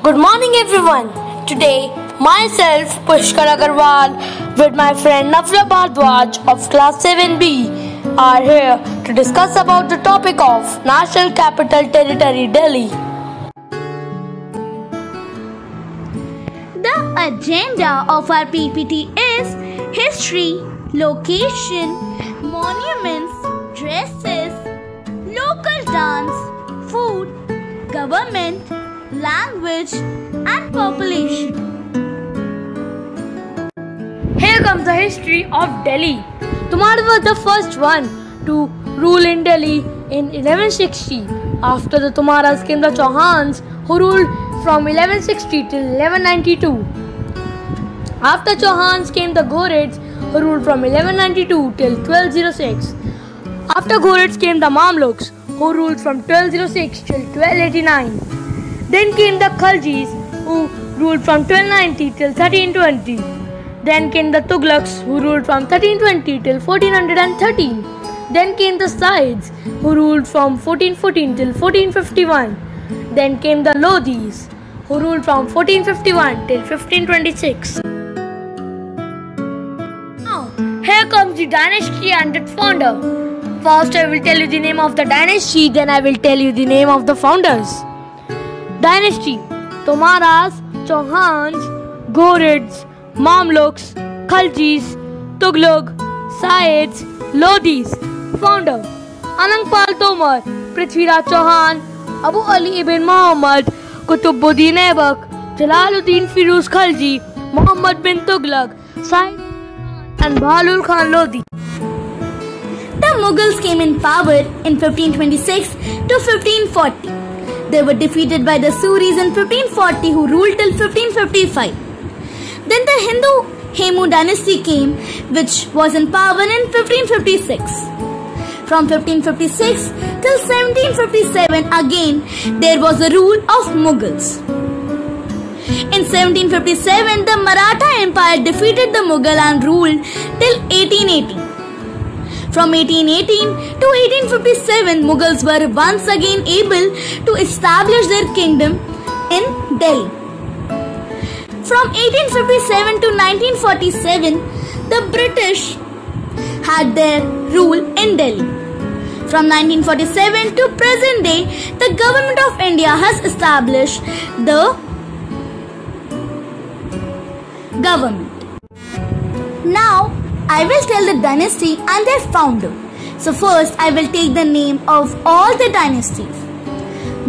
Good morning, everyone. Today, myself, Pushkar Agarwal, with my friend Navya Bhardwaj of Class 7B, are here to discuss about the topic of National Capital Territory, Delhi. The agenda of our PPT is history, location, monuments, dresses, local dance, food, government, language, and population. Here comes the history of Delhi. Tomar was the first one to rule in Delhi in 1160. After the Tomaras came the Chauhans who ruled from 1160 till 1192. After Chauhans came the Ghurids who ruled from 1192 till 1206. After Ghurids came the Mamluks who ruled from 1206 till 1289. Then came the Khaljis who ruled from 1290 till 1320. Then came the Tughlaqs who ruled from 1320 till 1413. Then came the Sayids who ruled from 1414 till 1451. Then came the Lodhis who ruled from 1451 till 1526. Now, here comes the dynasty and its founder. First, I will tell you the name of the dynasty, then I will tell you the name of the founders. Dynasty Tomaras, Chauhans, Ghurids, Mamluks, Khaljis, Tughlaq, Sayids, Lodhis. Founder Anangpal Tomar, Prithviraj Chauhan, Abu Ali ibn Muhammad, Kutubuddin Aibak, Jalaluddin Firuz Khalji, Muhammad bin Tughlaq, Said and Bahlul Khan Lodi. The Mughals came in power in 1526 to 1540. They were defeated by the Suris in 1540 who ruled till 1555. Then the Hindu Hemu dynasty came which was in power in 1556. From 1556 till 1757 again there was a rule of Mughals. In 1757 the Maratha Empire defeated the Mughal and ruled till 1818. From 1818 to 1857, Mughals were once again able to establish their kingdom in Delhi. From 1857 to 1947, the British had their rule in Delhi. From 1947 to present day, the government of India has established the government. Now, I will tell the dynasty and their founder. So first I will take the name of all the dynasties.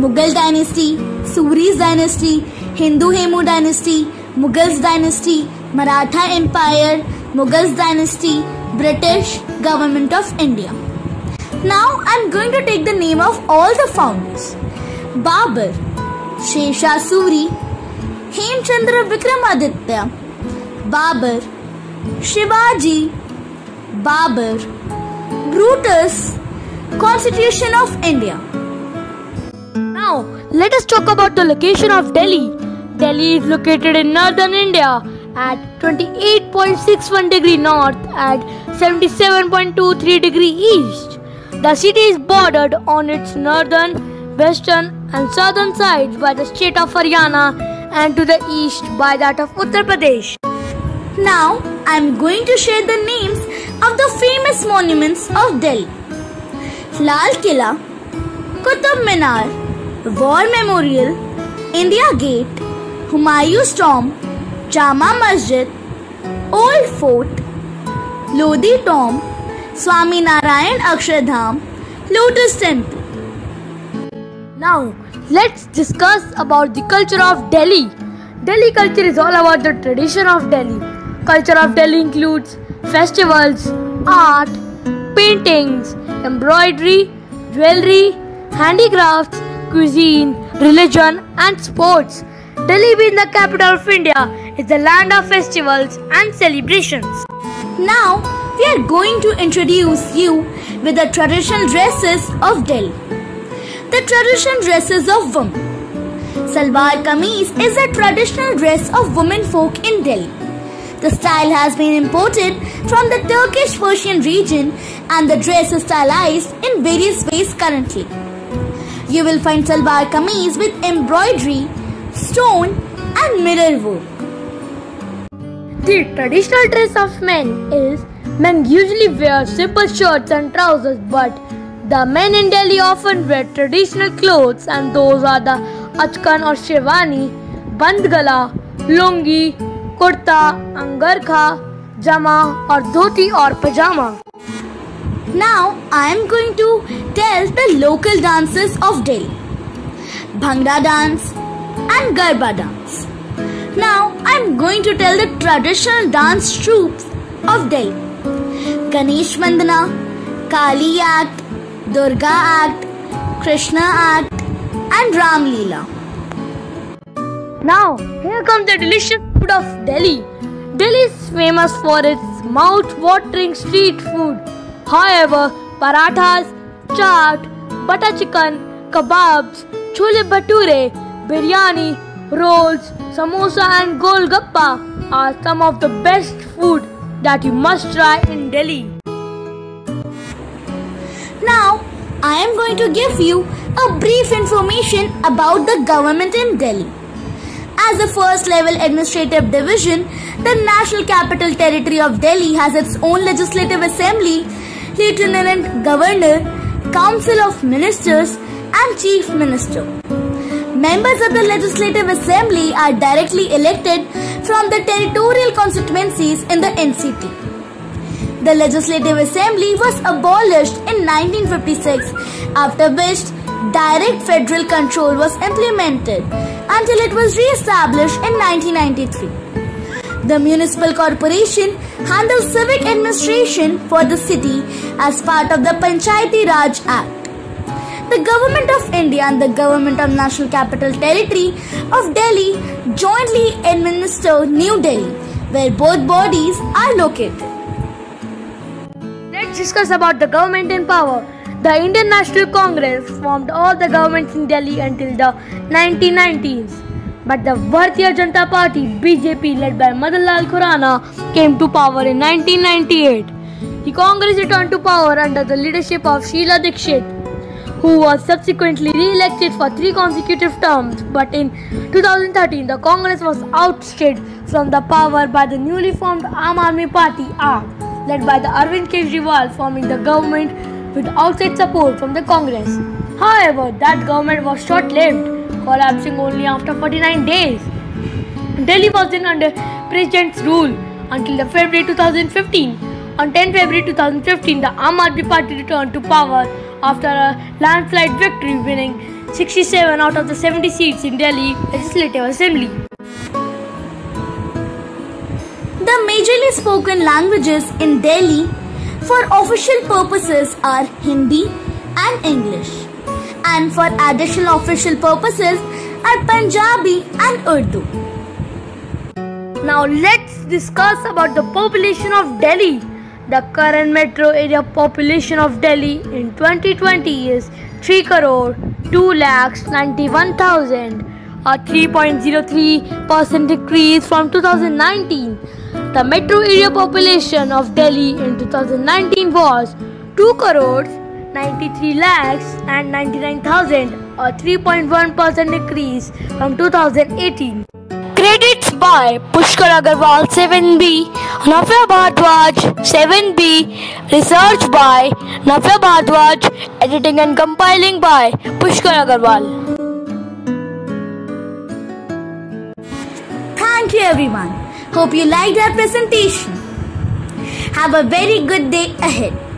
Mughal dynasty, Suris dynasty, Hindu Hemu dynasty, Mughals dynasty, Maratha Empire, Mughals dynasty, British government of India. Now I am going to take the name of all the founders. Babur, Sher Shah Suri, Hemchandra Vikramaditya, Babur, Shivaji, Babur, Brutus, Constitution of India. Now, let us talk about the location of Delhi. Delhi is located in northern India at 28.61 degree north at 77.23 degree east. The city is bordered on its northern, western and southern sides by the state of Haryana and to the east by that of Uttar Pradesh. Now, I am going to share the names of the famous monuments of Delhi. Lal Killa, Qutub Minar, War Memorial, India Gate, Humayun's Tomb, Jama Masjid, Old Fort, Lodi Tomb, Swami Narayan Akshardham, Lotus Temple. Now, let's discuss about the culture of Delhi. Delhi culture is all about the tradition of Delhi. Culture of Delhi includes festivals, art, paintings, embroidery, jewelry, handicrafts, cuisine, religion, and sports. Delhi, being the capital of India, is the land of festivals and celebrations. Now, we are going to introduce you with the traditional dresses of Delhi. The traditional dresses of women. Salwar kameez is a traditional dress of women folk in Delhi. The style has been imported from the Turkish Persian region and the dress is stylized in various ways currently. You will find salwar kameez with embroidery, stone, and mirror work. The traditional dress of men is men usually wear simple shirts and trousers, but the men in Delhi often wear traditional clothes, and those are the achkan or sherwani, bandgala, lungi, angarkha, jama, or dhoti or pajama. Now I am going to tell the local dances of Delhi. Bhangra dance and Garba dance. Now I am going to tell the traditional dance troupes of Delhi. Ganesh Vandana, Kali Act, Durga Act, Krishna Act and Ram Leela. Now, here comes the delicious food of Delhi. Delhi is famous for its mouth-watering street food. However, parathas, chaat, butter chicken, kebabs, chole bhature, biryani, rolls, samosa and golgappa are some of the best food that you must try in Delhi. Now, I am going to give you a brief information about the government in Delhi. As the first level administrative division, the National Capital Territory of Delhi has its own legislative assembly, lieutenant governor, council of ministers and chief minister. Members of the legislative assembly are directly elected from the territorial constituencies in the NCT. The Legislative Assembly was abolished in 1956 after which direct federal control was implemented until it was re-established in 1993. The municipal corporation handles civic administration for the city as part of the Panchayati Raj Act. The Government of India and the Government of National Capital Territory of Delhi jointly administer New Delhi, where both bodies are located. Let's discuss about the government in power. The Indian National Congress formed all the governments in Delhi until the 1990s. But the Bharatiya Janata Party BJP led by Madanlal Khurana came to power in 1998. The Congress returned to power under the leadership of Sheila Dikshit, who was subsequently re-elected for three consecutive terms. But in 2013, the Congress was ousted from the power by the newly formed Aam Aadmi Party (AAP) led by the Arvind Kejriwal forming the government with outside support from the Congress. However, that government was short-lived, collapsing only after 49 days. Delhi was then under President's rule until the February 2015. On 10 February 2015, the Aam Aadmi Party returned to power after a landslide victory, winning 67 out of the 70 seats in Delhi Legislative Assembly. The majorly spoken languages in Delhi for official purposes are Hindi and English, and for additional official purposes are Punjabi and Urdu. Now let's discuss about the population of Delhi. The current metro area population of Delhi in 2020 is 3 crore 2 lakhs 91,000 a 3.03% decrease from 2019. The metro area population of Delhi in 2019 was 2 crores 93 lakhs and 99,000 a 3.1% decrease from 2018. Credits by Pushkar Agarwal 7B, Navya Bhardwaj 7B, research by Navya Bhardwaj, editing and compiling by Pushkar Agarwal. Thank you everyone. Hope you liked our presentation. Have a very good day ahead.